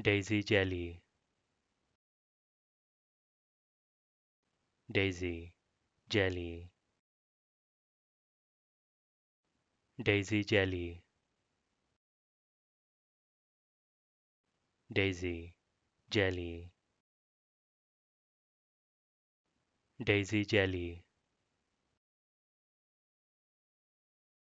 daisy jelly. Daisy jelly. Daisy jelly. Daisy jelly. Daisy jelly.